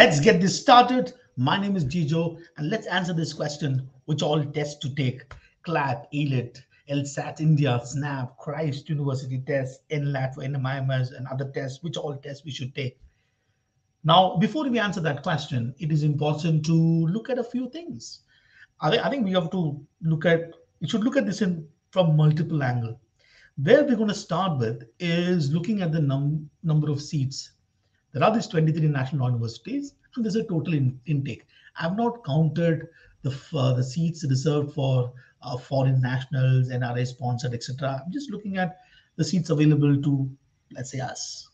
Let's get this started. My name is Gejo, and let's answer this question which all tests to take CLAT, AILET, LSAT India, SNAP, Christ University tests, NLAT for NMIMS, and other tests, which all tests we should take. Now, before we answer that question, it is important to look at a few things. I, I think we have to look at, we should look at this in from multiple angles. Where we're going to start with is looking at the num number of seats. There are these 23 national universities, and there's a total in intake. I've not counted the, uh, the seats reserved for uh, foreign nationals, NRI sponsored, etc. I'm just looking at the seats available to, let's say, us.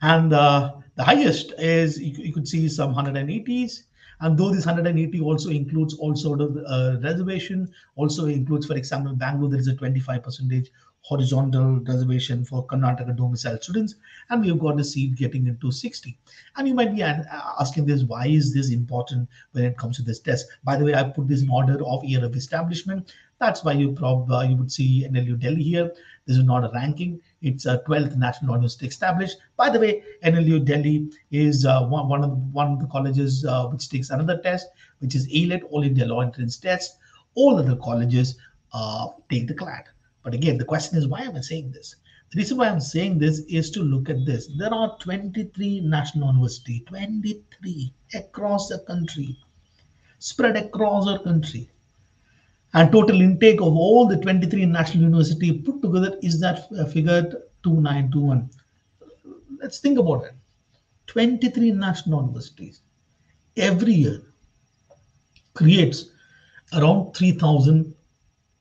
And uh, the highest is you, you, could see some 180s. And though this 180 also includes all sort of uh, reservation, also includes, for example, Bangalore, there is a 25 percentage horizontal reservation for Karnataka domicile students, and we've got a seat getting into 60. And you might be asking this, why is this important when it comes to this test? By the way, I put this in order of year of establishment. That's why you probably uh, you would see NLU Delhi here. This is not a ranking. It's a 12th national university established. By the way, NLU Delhi is uh, one, one, of the, one of the colleges uh, which takes another test, which is AILET, All India Law Entrance Test. All other colleges uh, take the CLAT. But again, the question is, why am I saying this? The reason why I'm saying this is to look at this. There are 23 national universities, 23 across the country, spread across our country. And total intake of all the 23 national university put together is that uh, figure 2921. Let's think about it. 23 national universities every year creates around 3,000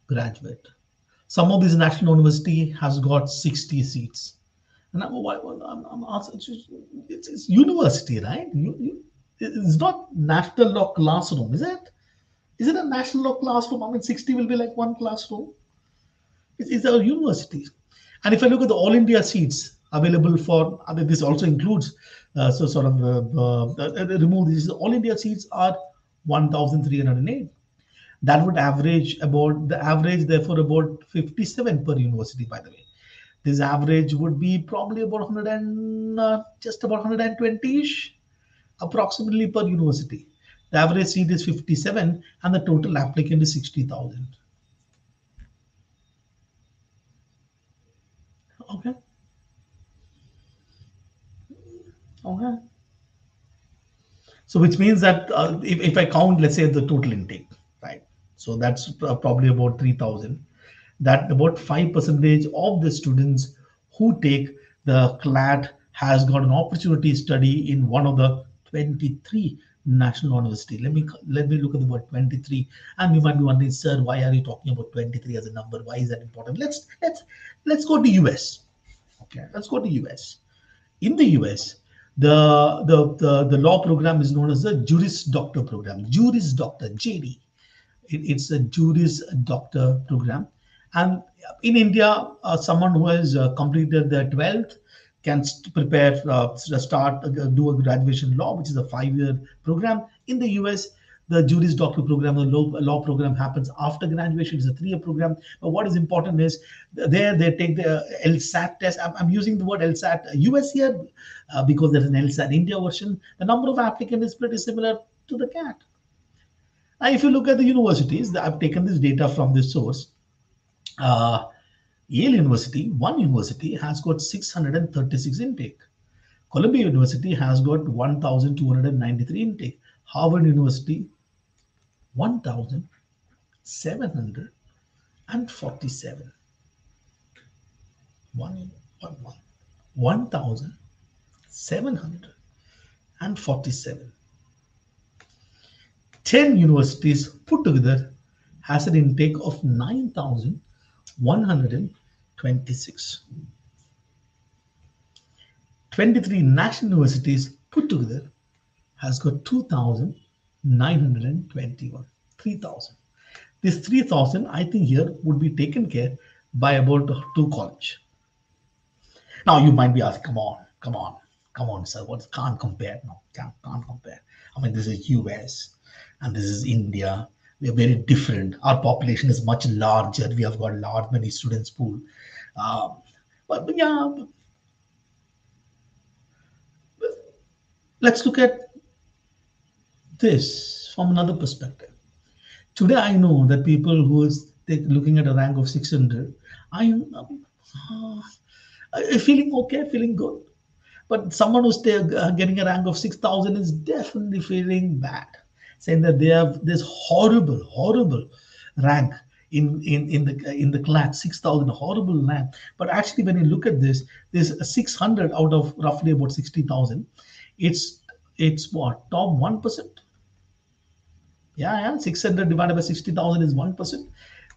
graduate some of these national university has got 60 seats. And I'm, I'm, I'm asking, it's, it's, university, right? You, you, it's not national law classroom, is it? Is it a national law classroom? I mean, 60 will be like one classroom. It's, it's our universities. And if I look at the all India seats available for, I mean, this also includes, uh, so sort of uh, uh remove these, all India seats are 1,308 that would average about the average therefore about 57 per university by the way. This average would be probably about 100 and uh, just about 120ish approximately per university. The average seat is 57 and the total applicant is 60000 okay. Okay. So which means that uh, if, if i count let's say the total intake so that's probably about 3000 that about 5 percentage of the students who take the CLAT has got an opportunity to study in one of the 23 national university. Let me let me look at the word 23. And you might be wondering, sir, why are you talking about 23 as a number? Why is that important? Let's let's let's go to US. Okay, let's go to US. In the US, the the the, the law program is known as the Juris Doctor program. Juris Doctor, JD it's a Juris Doctor program. And in India, uh, someone who has uh, completed their 12th can prepare, uh, start, uh, do a graduation law, which is a five-year program. In the US, the Juris Doctor program, the law, law program happens after graduation. It's a three-year program. But what is important is there they take the LSAT test. I'm, I'm using the word LSAT US here uh, because there's an LSAT India version. The number of applicants is pretty similar to the CAT. If you look at the universities, I've taken this data from this source. Uh, Yale University, one university, has got 636 intake. Columbia University has got 1,293 intake. Harvard University, 1,747. One, one, one. 1,747. 10 universities put together has an intake of 9,126. 23 national universities put together has got 2,921. 3,000. This 3,000, I think here would be taken care by about two college. Now you might be asking, come on, come on, come on, sir, what can't compare? No, can't, can't compare. I mean, this is US, and this is India. We are very different. Our population is much larger. We have got large many students pool. Um, but, yeah, Let's look at this from another perspective. Today, I know that people who is looking at a rank of 600, I'm uh, feeling okay, feeling good. But someone who's uh, getting a rank of 6,000 is definitely feeling bad, saying that they have this horrible, horrible rank in in in the in the class 6000 horrible rank. But actually when you look at this there's 600 out of roughly about 60000 it's it's what top 1% yeah yeah 600 divided by 60000 is 1%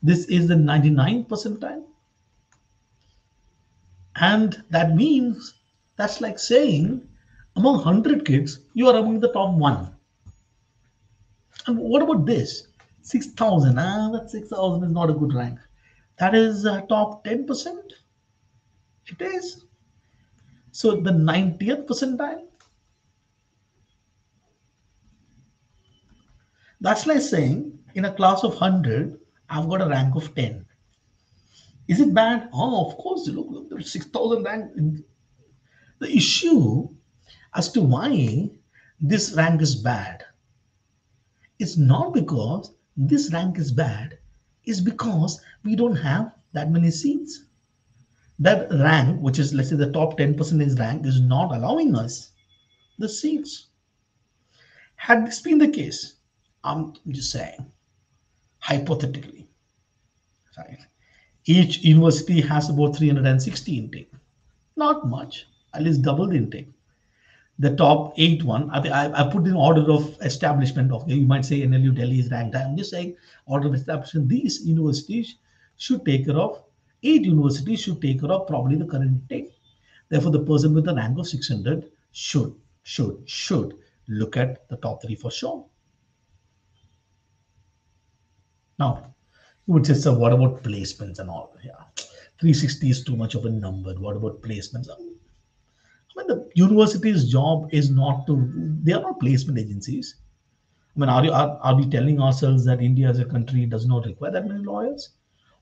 this is the 99 percentile and that means that's like saying among 100 kids you are among the top one and what about this 6,000. Ah, that 6,000 is not a good rank. That is uh, top 10%. It is. So the 90th percentile. That's like saying in a class of 100, I've got a rank of 10. Is it bad? Oh, of course. Look, look there's 6,000 rank. The issue as to why this rank is bad is not because this rank is bad it's because we don't have that many seats. That rank, which is let's say the top 10% is rank, is not allowing us the seats. Had this been the case, I'm just saying, hypothetically, right? Each university has about 360 intake. Not much, at least double the intake the top eight one. I, I, I put in order of establishment of, you might say NLU Delhi is ranked. I'm just saying order of establishment. These universities should take care of, eight universities should take care of probably the current take. Therefore, the person with a rank of 600 should, should, should look at the top three for sure. Now, you would say, so what about placements and all? Yeah, 360 is too much of a number. What about placements? I mean, the university's job is not to, they are not placement agencies. I mean, are, you, are, are we telling ourselves that India as a country does not require that many lawyers?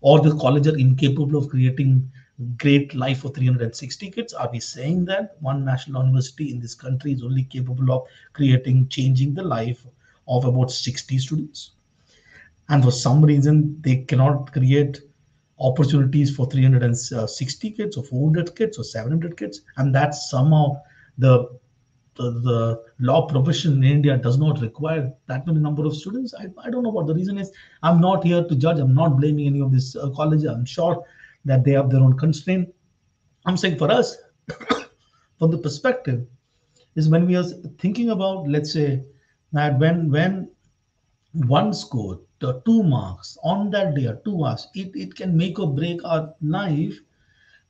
Or the college are incapable of creating great life for 360 kids? Are we saying that one national university in this country is only capable of creating, changing the life of about 60 students? And for some reason, they cannot create opportunities for 360 kids or 400 kids or 700 kids. And that's somehow the, the the, law profession in india does not require that many number of students. I, I don't know what the reason is. I'm not here to judge. I'm not blaming any of this uh, college i'm sure that they have their own constraint. I'm saying for us from the perspective is when we are thinking about let's say that when when one score the two marks on that day two marks, it, can make or break our life.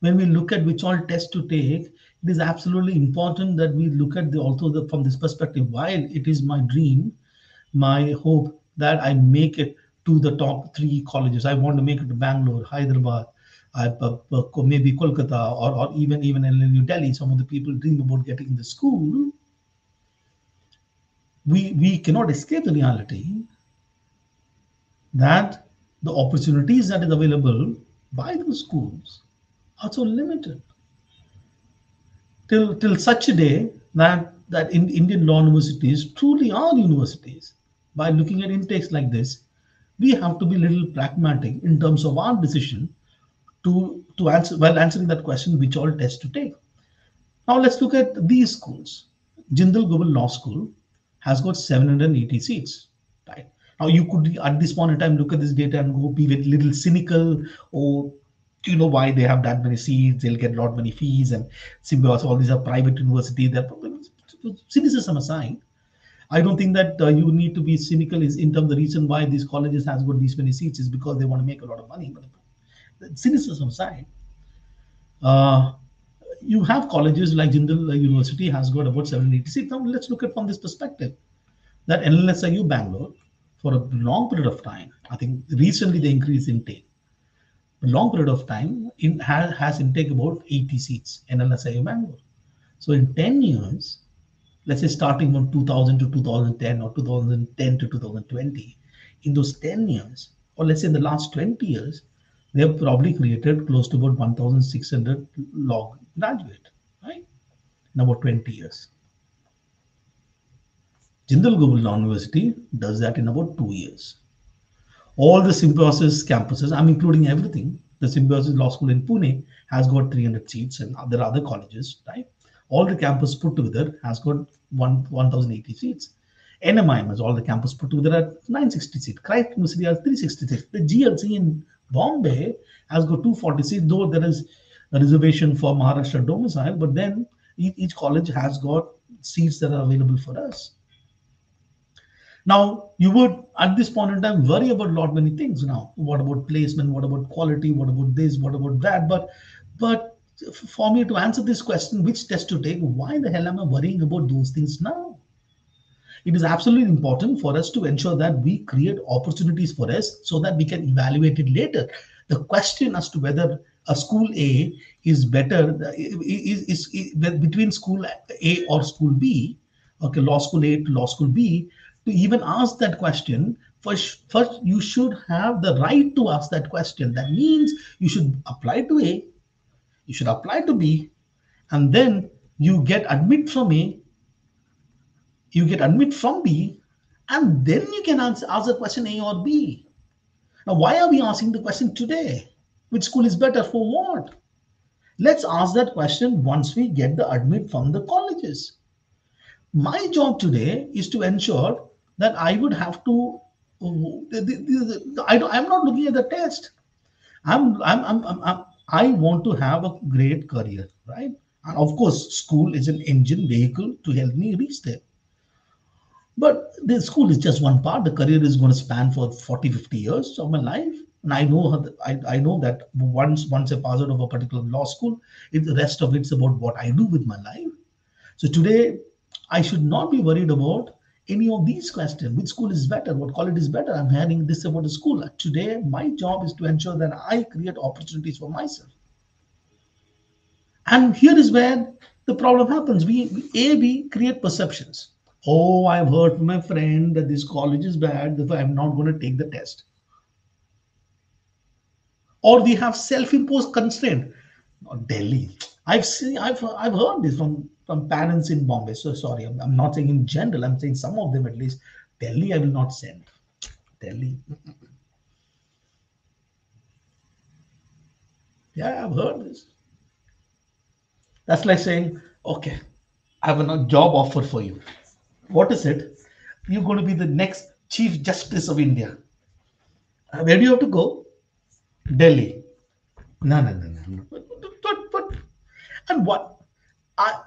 When we look at which all tests to take, it is absolutely important that we look at the also the, from this perspective. While it is my dream, my hope that I make it to the top three colleges. I want to make it to Bangalore, Hyderabad, uh, uh, maybe Kolkata, or, or even even in New Delhi. Some of the people dream about getting the school. We we cannot escape the reality that the opportunities that is available by those schools are so limited. Till, till such a day that, that in Indian law universities truly are universities, by looking at intakes like this, we have to be a little pragmatic in terms of our decision to, to answer while answering that question, which all tests to take. Now let's look at these schools. Jindal Global Law School has got 780 seats, right? Now you could at this point in time look at this data and go be a little cynical or you know why they have that many seats, they'll get a lot many fees and Symbios, all these are private universities. They're cynicism aside. I don't think that uh, you need to be cynical is in terms of the reason why these colleges has got these many seats is because they want to make a lot of money. But cynicism aside, uh, you have colleges like Jindal University has got about 780 seats. Now let's look at from this perspective that NLSIU Bangalore for a long period of time. I think recently they increased intake. A long period of time in, has, has intake about 80 seats in NLSIU Bangalore. So in 10 years, let's say starting from 2000 to 2010 or 2010 to 2020, in those 10 years, or let's say in the last 20 years, they have probably created close to about 1,600 log graduate, right? In about 20 years. Jindal Global University does that in about two years. All the Symbiosis campuses, I'm including everything. The Symbiosis Law School in Pune has got 300 seats, and there are other colleges, right? All the campus put together has got one 1,080 seats. NMIM has all the campus put together at 960 seats. Christ University has 360 seats. The GLC in Bombay has got 240 seats, though there is a reservation for Maharashtra domicile, but then each college has got seats that are available for us. Now, you would at this point in time worry about a lot many things. Now, what about placement? What about quality? What about this? What about that? But, but for me to answer this question, which test to take? Why the hell am I worrying about those things now? It is absolutely important for us to ensure that we create opportunities for us so that we can evaluate it later. The question as to whether a school A is better is, is, is, between school A or school B, okay, law school A to law school B, to even ask that question, first, first you should have the right to ask that question. That means you should apply to A, you should apply to B, and then you get admit from A, you get admit from B, and then you can answer, ask the question A or B. Now, why are we asking the question today? Which school is better for what? Let's ask that question once we get the admit from the colleges. My job today is to ensure that I would have to. I don't, I'm not looking at the test. I'm, I'm, I'm, I'm, I want to have a great career, right? And of course, school is an engine vehicle to help me reach there. But the school is just one part. The career is going to span for 40, 50 years of my life. And I know I, I know that once once I pass out of a particular law school, it, the rest of it's about what I do with my life. So today, I should not be worried about any of these questions. Which school is better? What college is better? I'm hearing this about the school. Today, my job is to ensure that I create opportunities for myself. And here is where the problem happens. We, we A, we create perceptions. Oh, I've heard from my friend that this college is bad, therefore I'm not going to take the test or we have self-imposed constraint. Delhi. I've seen, I've, I've heard this from, from parents in Bombay. So sorry, I'm, I'm not saying in general. I'm saying some of them at least. Delhi, I will not send. Delhi. Yeah, I've heard this. That's like saying, okay, I have a job offer for you. What is it? You're going to be the next Chief Justice of India. Uh, where do you have to go? Delhi. No, no, no, no. But, but, but, and what? I,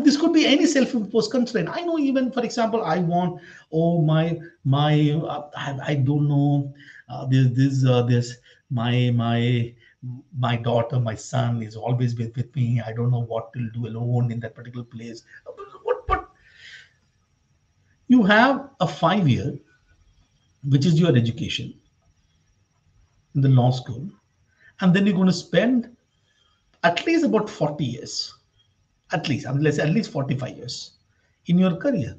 this could be any self-imposed constraint. I know even, for example, I want, oh my, my, uh, I, I don't know, uh, this, this, uh, this, my, my, my daughter, my son is always with, with me. I don't know what to do alone in that particular place. What, what? You have a five-year, which is your education in the law school, and then you're going to spend at least about 40 years, at least, unless at least 45 years in your career.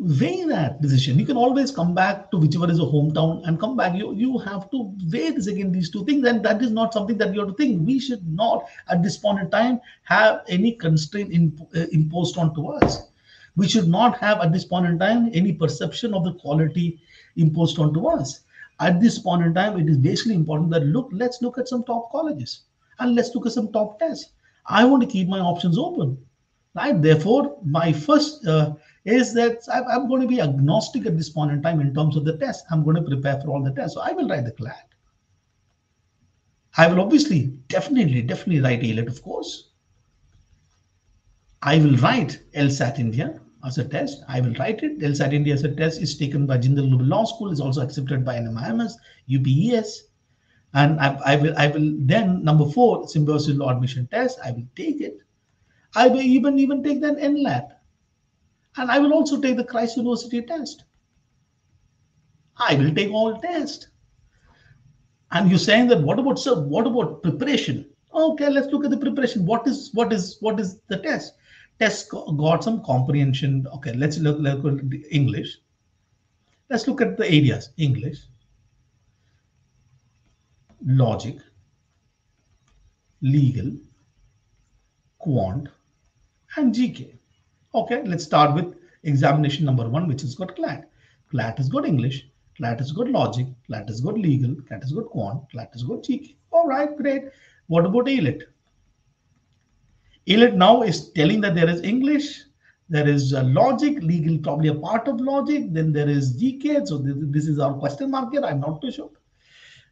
Weigh that decision. You can always come back to whichever is a hometown and come back. You you have to weigh this again, these two things, and that is not something that you have to think. We should not, at this point in time, have any constraint in, uh, imposed onto us. We should not have, at this point in time, any perception of the quality imposed onto us at this point in time, it is basically important that look, let's look at some top colleges and let's look at some top tests. I want to keep my options open, right? Therefore, my first uh, is that I'm going to be agnostic at this point in time in terms of the test. I'm going to prepare for all the tests. So I will write the CLAT. I will obviously, definitely, definitely write AILET, of course. I will write LSAT India as a test. I will write it. LSAT India as a test is taken by Jindal Global Law School, is also accepted by NMIMS, UPES. And I, I, will I will then number four, symbiosis law admission test. I will take it. I will even even take the NLAT. And I will also take the Christ University test. I will take all tests. And you're saying that what about sir, what about preparation? Okay, let's look at the preparation. What is what is what is the test? test got some comprehension. Okay, let's look, look at English. Let's look at the areas English, logic, legal, quant, and GK. Okay, let's start with examination number one, which has got CLAT. CLAT has got English, CLAT has got logic, CLAT has got legal, CLAT has got quant, CLAT has got GK. All right, great. What about AILET? AILET now is telling that there is English, there is a logic, legal probably a part of logic, then there is GK. So this is our question mark here. I'm not too sure.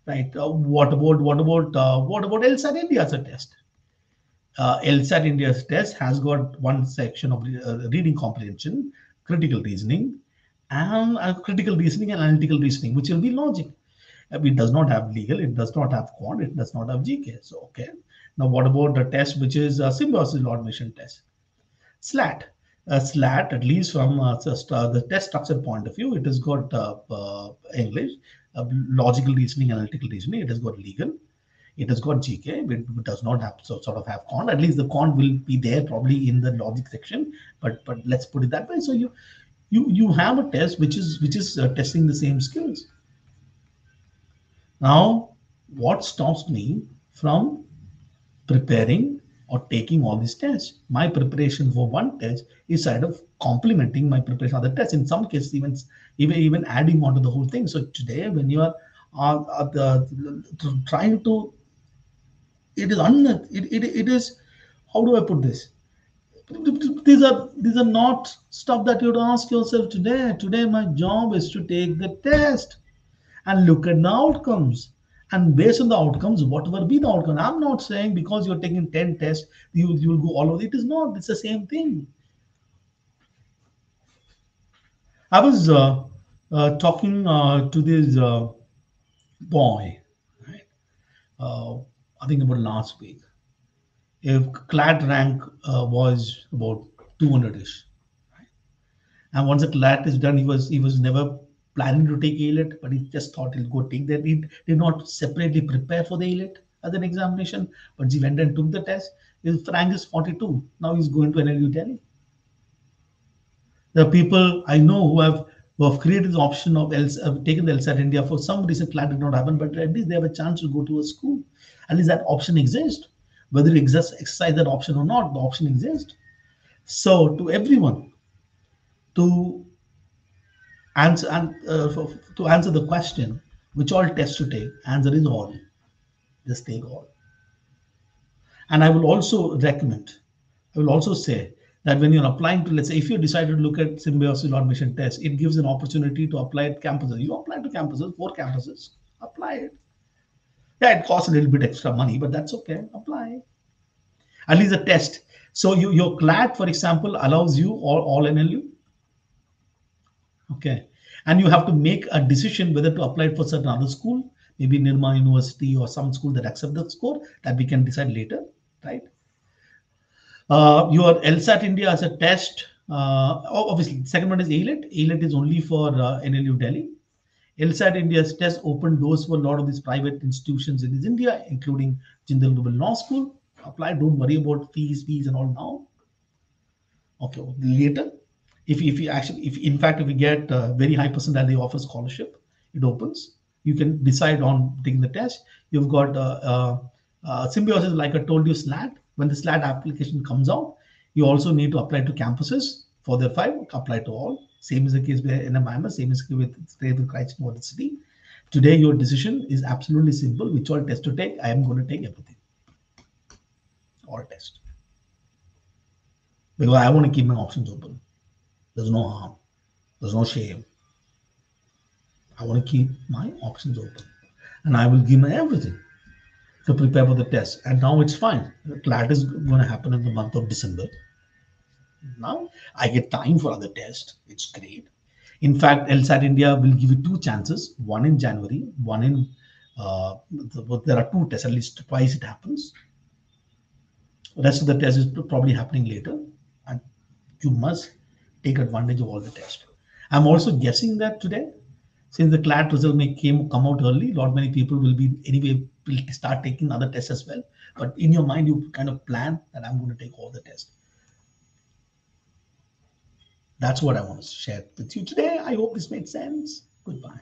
Right. Uh, what about what about uh, what about LSAT India as a test? Uh, LSAT India's test has got one section of uh, reading comprehension, critical reasoning, and uh, critical reasoning and analytical reasoning, which will be logic. Uh, it does not have legal, it does not have quant, it does not have GK. So, okay. Now, what about the test, which is a symbiosis law admission test? SLAT. Uh, SLAT, at least from uh, uh, the test structure point of view, it has got uh, uh, English, Uh, logical reasoning, analytical reasoning. It has got legal. It has got GK. It does not have so sort of have quant. At least the quant will be there probably in the logic section. But but let's put it that way. So you you you have a test which is which is uh, testing the same skills. Now, what stops me from preparing or taking all these tests? My preparation for one test is side of complementing my preparation of the test. In some cases, even even even adding on to the whole thing. So today, when you are uh, uh, trying to, it is un, it, it, it is how do I put this? These are these are not stuff that you would ask yourself today. Today, my job is to take the test and look at the outcomes. And based on the outcomes, whatever be the outcome, I'm not saying because you're taking 10 tests, you, you will go all over. It is not. It's the same thing. I was uh, uh, talking uh, to this uh, boy, right? Uh, I think about last week. If CLAT rank uh, was about 200ish, right? and once the CLAT is done, he was he was never planning to take AILET, but he just thought he'll go take that. He did not separately prepare for the AILET as an examination, but he went and took the test. His rank is 42. Now he's going to NLU Delhi. Are people I know who have who have created the option of else have taken the LSAT India for some reason CLAT did not happen, but at least they have a chance to go to a school. At least that option exists. Whether you exercise, exercise that option or not, the option exists. So to everyone, to answer and uh, to answer the question which all tests to take answer is all. Just take all. And i will also recommend i will also say that when you're applying to let's say if you decide to look at symbiosis law admission test it gives an opportunity to apply at campuses. You apply to campuses four campuses apply it. Yeah it costs a little bit extra money but that's okay. Apply. At least a test. So you, your CLAT, for example, allows you all, all NLU Okay. And you have to make a decision whether to apply for certain other school, maybe Nirma University or some school that accept the score that we can decide later, right? Uh, your LSAT India as a test, uh, obviously, second one is AILET. AILET is only for uh, NLU Delhi. LSAT India's test opened doors for a lot of these private institutions in India, including Jindal Global Law School. Apply, don't worry about fees, fees and all now. Okay, later if, if you actually, if in fact, if you get a very high percentile, they offer scholarship, it opens. You can decide on taking the test. You've got uh, uh, uh, symbiosis, like I told you, SLAT. When the SLAT application comes out, you also need to apply to campuses for the five, apply to all. Same is the case with NMIMS, same is the case with state with Christ University. Today, your decision is absolutely simple. Which all test to take? I am going to take everything. All test. Because I want to keep my options open. There's no harm. There's no shame. I want to keep my options open. And I will give my everything to prepare for the test. And now it's fine. The CLAT is going to happen in the month of December. Now I get time for other tests. It's great. In fact, LSAT India will give you two chances, one in January, one in, uh, the, there are two tests, at least twice it happens. The rest of the test is probably happening later. And you must take advantage of all the tests. I'm also guessing that today, since the CLAT result may came come out early, not many people will be anyway will start taking other tests as well. But in your mind, you kind of plan that I'm going to take all the tests. That's what I want to share with you today. I hope this made sense. Goodbye.